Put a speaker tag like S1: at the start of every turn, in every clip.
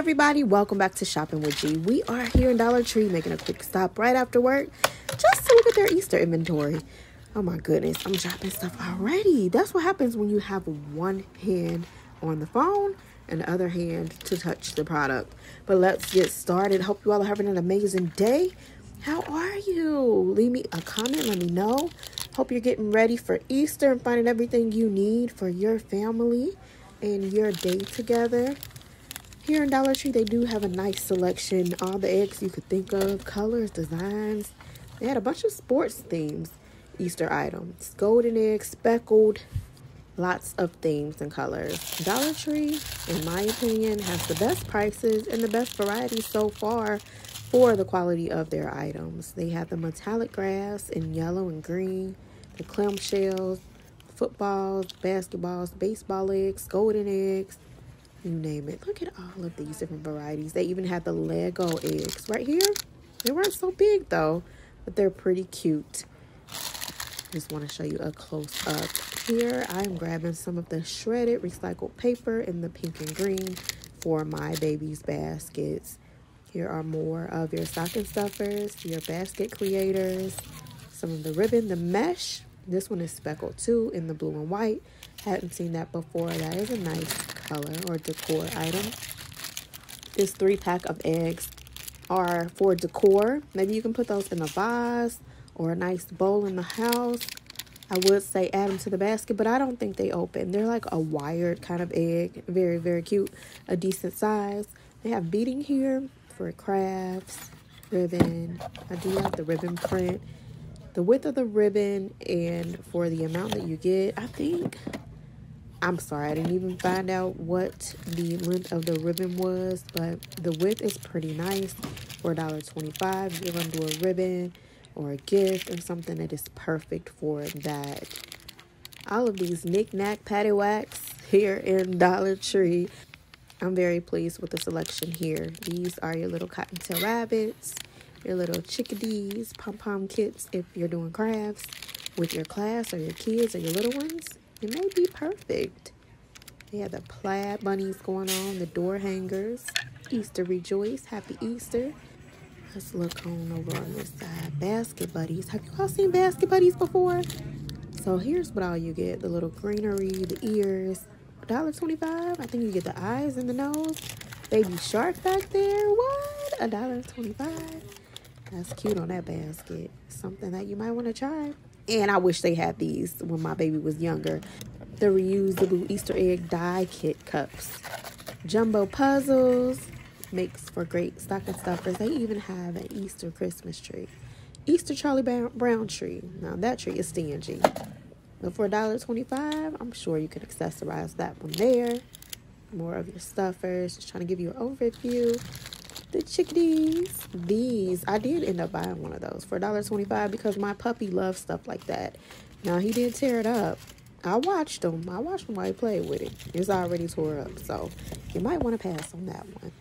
S1: everybody, welcome back to Shopping with Gee. We are here in Dollar Tree making a quick stop right after work just to look at their Easter inventory. Oh my goodness, I'm dropping stuff already. That's what happens when you have one hand on the phone and the other hand to touch the product. But let's get started. Hope you all are having an amazing day. How are you? Leave me a comment, let me know. Hope you're getting ready for Easter and finding everything you need for your family and your day together. Here in Dollar Tree, they do have a nice selection. All the eggs you could think of, colors, designs. They had a bunch of sports themes, Easter items. Golden eggs, speckled, lots of themes and colors. Dollar Tree, in my opinion, has the best prices and the best variety so far for the quality of their items. They have the metallic grass in yellow and green, the clamshells, footballs, basketballs, baseball eggs, golden eggs, you name it. Look at all of these different varieties. They even have the Lego eggs right here. They weren't so big though, but they're pretty cute. Just want to show you a close up here. I'm grabbing some of the shredded recycled paper in the pink and green for my baby's baskets. Here are more of your stocking stuffers, your basket creators, some of the ribbon, the mesh. This one is speckled too in the blue and white. Hadn't seen that before. That is a nice color or decor item. This three pack of eggs are for decor. Maybe you can put those in a vase or a nice bowl in the house. I would say add them to the basket, but I don't think they open. They're like a wired kind of egg. Very, very cute. A decent size. They have beading here for crafts, ribbon. I do like the ribbon print. The width of the ribbon and for the amount that you get, I think I'm sorry, I didn't even find out what the length of the ribbon was, but the width is pretty nice for $1.25. You're going to do a ribbon or a gift or something that is perfect for that. All of these knick-knack paddywhacks here in Dollar Tree. I'm very pleased with the selection here. These are your little cottontail rabbits, your little chickadees, pom-pom kits if you're doing crafts with your class or your kids or your little ones. It may be perfect. They have the plaid bunnies going on, the door hangers, Easter rejoice, happy Easter. Let's look on over on this side. Basket buddies. Have you all seen basket buddies before? So here's what all you get. The little greenery, the ears. $1.25. I think you get the eyes and the nose. Baby shark back there. What? $1.25. That's cute on that basket. Something that you might want to try. And I wish they had these when my baby was younger. The reusable Easter egg dye kit cups. Jumbo puzzles. Makes for great stocking stuffers. They even have an Easter Christmas tree. Easter Charlie Brown tree. Now that tree is stingy. But for $1.25, I'm sure you can accessorize that one there. More of your stuffers. Just trying to give you an overview the chickadees. These, I did end up buying one of those for $1.25 because my puppy loves stuff like that. Now, he did tear it up. I watched him. I watched him while he played with it. It's already tore up, so you might want to pass on that one.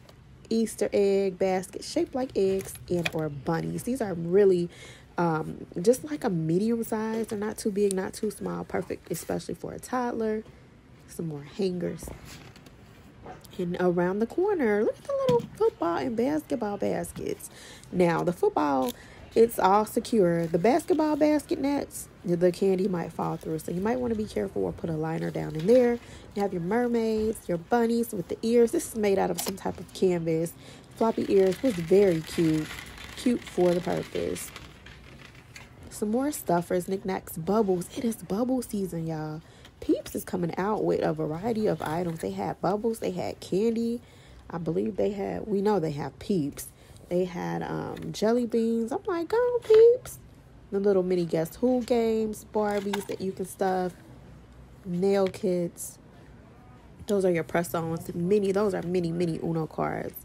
S1: Easter egg basket shaped like eggs and or bunnies. These are really um, just like a medium size. They're not too big, not too small. Perfect, especially for a toddler. Some more hangers and around the corner, look at the little football and basketball baskets. Now, the football, it's all secure. The basketball basket nets, the candy might fall through. So you might want to be careful or put a liner down in there. You have your mermaids, your bunnies with the ears. This is made out of some type of canvas. Floppy ears was very cute. Cute for the purpose. Some more stuffers, knickknacks, bubbles. It is bubble season, y'all. Is coming out with a variety of items. They had bubbles, they had candy. I believe they had, we know they have Peeps. They had um, jelly beans. I'm like, go Peeps. The little mini Guess Who games, Barbies that you can stuff, nail kits. Those are your press-ons. Mini, those are mini, mini Uno cards.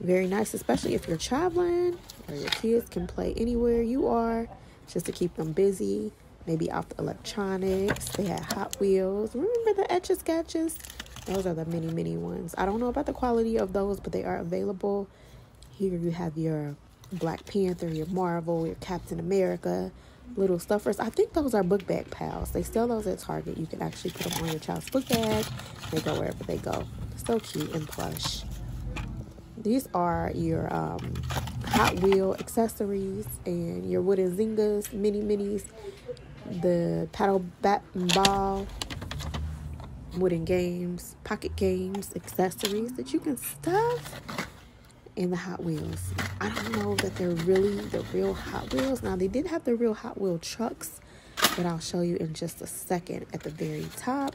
S1: Very nice, especially if you're traveling or your kids can play anywhere you are just to keep them busy maybe off the electronics. They had Hot Wheels. Remember the Etch a Sketches? Those are the mini, mini ones. I don't know about the quality of those, but they are available. Here you have your Black Panther, your Marvel, your Captain America, little stuffers. I think those are book bag pals. They sell those at Target. You can actually put them on your child's book bag. They go wherever they go. So cute and plush. These are your um, Hot Wheel accessories and your wooden Zingas, mini minis, the paddle bat and ball, wooden games, pocket games, accessories that you can stuff in the Hot Wheels. I don't know that they're really the real Hot Wheels. Now, they did have the real Hot Wheel trucks that I'll show you in just a second at the very top.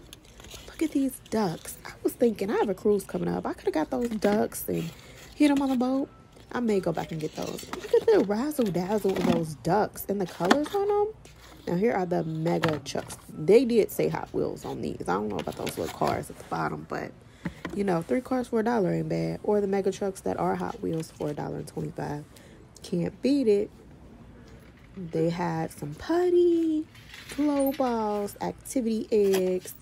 S1: Look at these ducks. I was thinking I have a cruise coming up. I could have got those ducks and hit them on the boat. I may go back and get those. Look at the razzle dazzle of those ducks and the colors on them. Now here are the mega trucks. They did say Hot Wheels on these. I don't know about those little cars at the bottom, but you know, three cars for a dollar ain't bad. Or the mega trucks that are Hot Wheels for a dollar and twenty-five. Can't beat it. They had some putty, glow balls, activity eggs.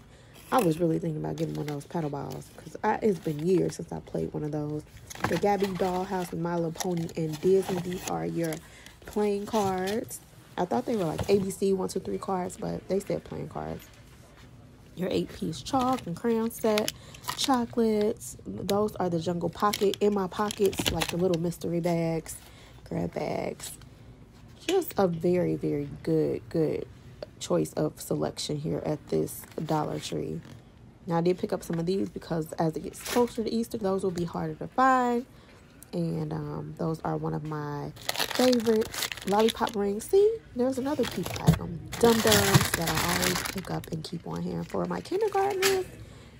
S1: I was really thinking about getting one of those paddle balls because it's been years since I played one of those. The Gabby Dollhouse and My Little Pony and Disney. These are your playing cards. I thought they were like ABC one, two, three cards, but they said playing cards. Your eight piece chalk and crayon set, chocolates. Those are the Jungle Pocket in my pockets, like the little mystery bags, grab bags. Just a very, very good, good choice of selection here at this Dollar Tree. Now, I did pick up some of these because as it gets closer to Easter, those will be harder to find. And um, those are one of my favorites. Lollipop rings. See, there's another cute item. Dum Dums that I always pick up and keep on hand for my kindergartners.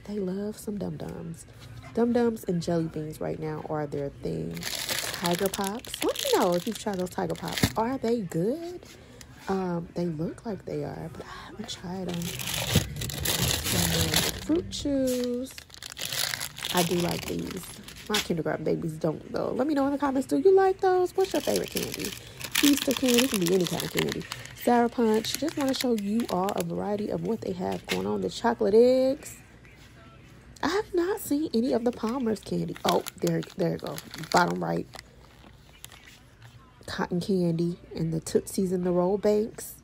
S1: They love some Dum Dums. Dum Dums and jelly beans right now are their thing. Tiger Pops. Let me know if you've tried those Tiger Pops. Are they good? Um, they look like they are, but I haven't tried them. Fruit chews. I do like these. My kindergarten babies don't though. Let me know in the comments. Do you like those? What's your favorite candy? Easter candy it can be any kind of candy. Sour punch. Just want to show you all a variety of what they have going on. The chocolate eggs. I have not seen any of the Palmer's candy. Oh, there, there you go. Bottom right cotton candy and the Tootsies and the Roll Banks.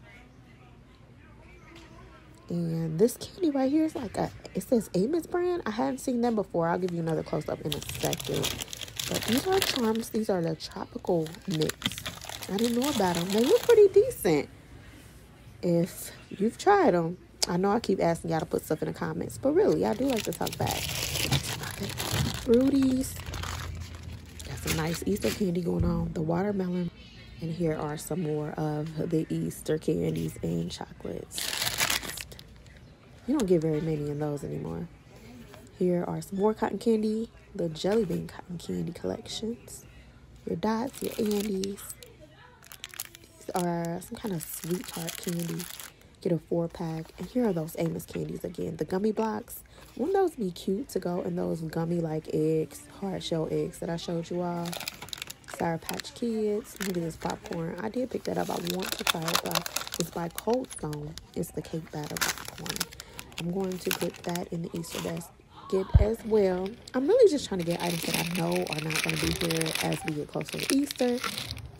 S1: And this candy right here is like a, it says Amos brand. I hadn't seen them before. I'll give you another close up in a second. But these are charms. These are the tropical mix. I didn't know about them. They look pretty decent. If you've tried them, I know I keep asking y'all to put stuff in the comments, but really, I do like to talk back. Fruities, Got some nice Easter candy going on. The watermelon. And here are some more of the Easter candies and chocolates. You don't get very many in those anymore. Here are some more cotton candy. The Jelly Bean cotton candy collections. Your dots, your Andes. These are some kind of sweetheart candy. Get a four pack. And here are those Amos candies again. The gummy blocks. Wouldn't those be cute to go in those gummy like eggs, hard shell eggs that I showed you all? Sour Patch Kids. Look at this popcorn. I did pick that up. I want to try it though. It's by Cold Stone. It's the cake batter popcorn. I'm going to get that in the Easter basket as well. I'm really just trying to get items that I know are not going to be here as we get closer to Easter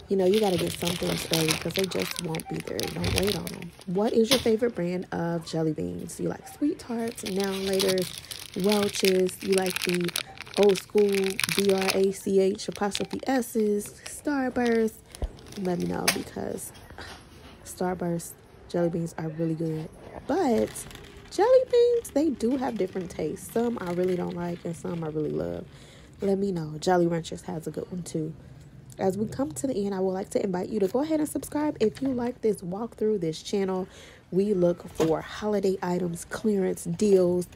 S1: you know, you got to get something early because they just won't be there. Don't wait on them. What is your favorite brand of jelly beans? Do You like Sweet Tarts, Now Laters, Welch's. You like the old school D-R-A-C-H apostrophe S's, Starburst. Let me know because Starburst jelly beans are really good. But jelly beans, they do have different tastes. Some I really don't like and some I really love. Let me know. Jolly Ranchers has a good one too. As we come to the end, I would like to invite you to go ahead and subscribe if you like this walkthrough, this channel. We look for holiday items, clearance, deals.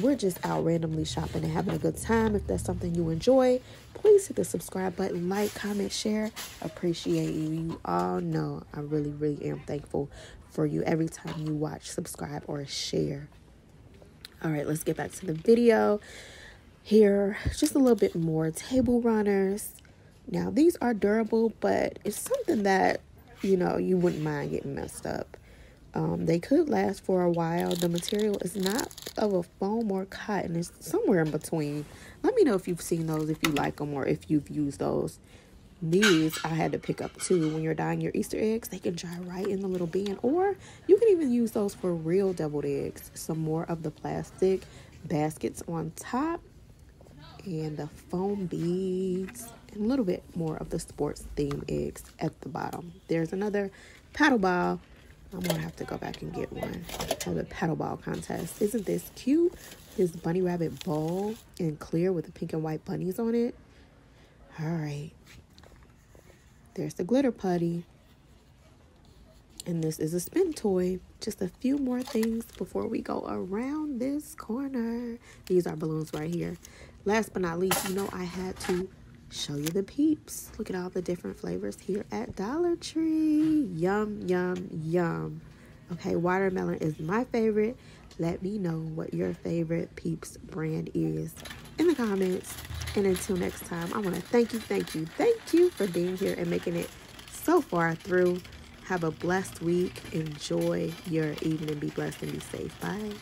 S1: We're just out randomly shopping and having a good time. If that's something you enjoy, please hit the subscribe button, like, comment, share. Appreciate you. You all know I really, really am thankful for you every time you watch, subscribe, or share. All right, let's get back to the video. Here, just a little bit more table runners now, these are durable, but it's something that, you know, you wouldn't mind getting messed up. Um, they could last for a while. The material is not of a foam or cotton. It's somewhere in between. Let me know if you've seen those, if you like them, or if you've used those. These I had to pick up too. When you're dyeing your Easter eggs, they can dry right in the little bin. Or you can even use those for real deviled eggs. Some more of the plastic baskets on top and the foam beads and a little bit more of the sports theme eggs at the bottom. There's another paddle ball. I'm gonna have to go back and get one for the paddle ball contest. Isn't this cute? This bunny rabbit ball in clear with the pink and white bunnies on it. All right. There's the glitter putty. And this is a spin toy. Just a few more things before we go around this corner. These are balloons right here. Last but not least, you know I had to show you the peeps. Look at all the different flavors here at Dollar Tree. Yum, yum, yum. Okay, watermelon is my favorite. Let me know what your favorite Peeps brand is in the comments. And until next time, I want to thank you, thank you, thank you for being here and making it so far through. Have a blessed week. Enjoy your evening. Be blessed and be safe. Bye.